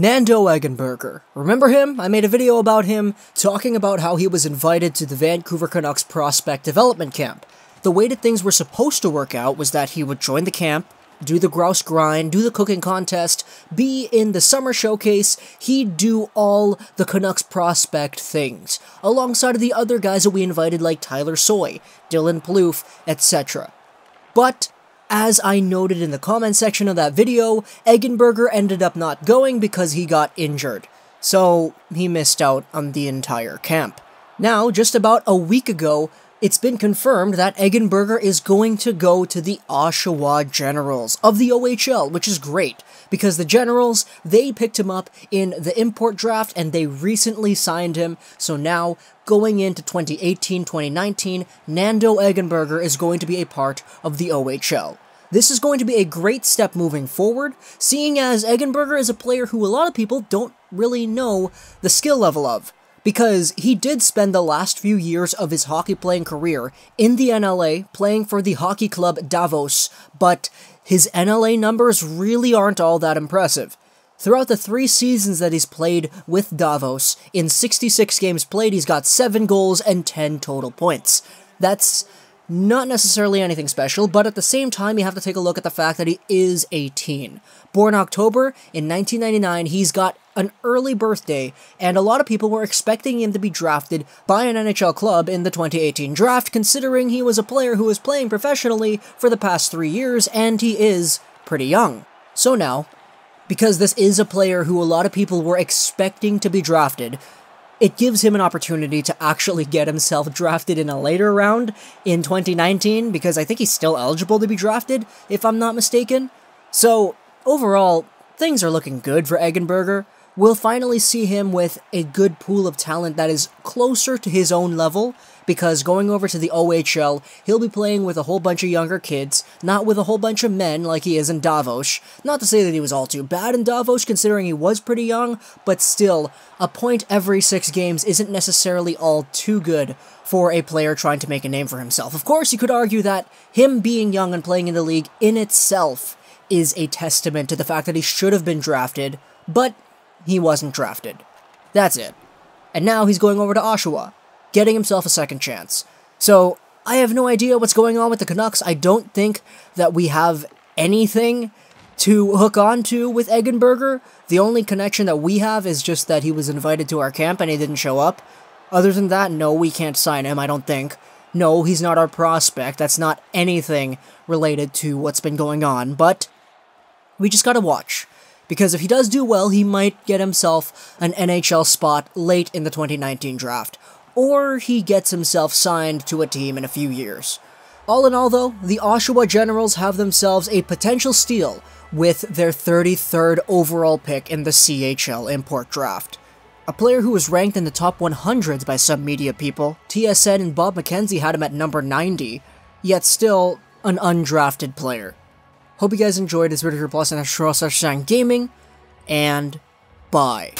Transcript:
Nando Eggenberger. Remember him? I made a video about him talking about how he was invited to the Vancouver Canucks prospect development camp. The way that things were supposed to work out was that he would join the camp, do the grouse grind, do the cooking contest, be in the summer showcase, he'd do all the Canucks prospect things, alongside of the other guys that we invited like Tyler Soy, Dylan Plouffe, etc. But as I noted in the comment section of that video, Eggenberger ended up not going because he got injured, so he missed out on the entire camp. Now, just about a week ago, it's been confirmed that Eggenberger is going to go to the Oshawa Generals of the OHL, which is great, because the Generals, they picked him up in the import draft and they recently signed him, so now, going into 2018-2019, Nando Eggenberger is going to be a part of the OHL. This is going to be a great step moving forward, seeing as Eggenberger is a player who a lot of people don't really know the skill level of because he did spend the last few years of his hockey playing career in the NLA playing for the hockey club Davos, but his NLA numbers really aren't all that impressive. Throughout the three seasons that he's played with Davos, in 66 games played, he's got 7 goals and 10 total points. That's not necessarily anything special, but at the same time, you have to take a look at the fact that he is 18. Born October in 1999, he's got an early birthday, and a lot of people were expecting him to be drafted by an NHL club in the 2018 draft, considering he was a player who was playing professionally for the past three years, and he is pretty young. So now, because this is a player who a lot of people were expecting to be drafted, it gives him an opportunity to actually get himself drafted in a later round in 2019, because I think he's still eligible to be drafted, if I'm not mistaken. So, overall, things are looking good for Eggenberger we'll finally see him with a good pool of talent that is closer to his own level, because going over to the OHL, he'll be playing with a whole bunch of younger kids, not with a whole bunch of men like he is in Davos. Not to say that he was all too bad in Davos, considering he was pretty young, but still, a point every six games isn't necessarily all too good for a player trying to make a name for himself. Of course, you could argue that him being young and playing in the league in itself is a testament to the fact that he should have been drafted, but he wasn't drafted. That's it. And now he's going over to Oshawa, getting himself a second chance. So, I have no idea what's going on with the Canucks. I don't think that we have anything to hook on to with Eggenberger. The only connection that we have is just that he was invited to our camp and he didn't show up. Other than that, no, we can't sign him, I don't think. No, he's not our prospect. That's not anything related to what's been going on, but we just gotta watch because if he does do well, he might get himself an NHL spot late in the 2019 draft, or he gets himself signed to a team in a few years. All in all, though, the Oshawa Generals have themselves a potential steal with their 33rd overall pick in the CHL import draft. A player who was ranked in the top 100s by some media people, TSN and Bob McKenzie had him at number 90, yet still an undrafted player. Hope you guys enjoyed this video here, plus and Gaming, and bye.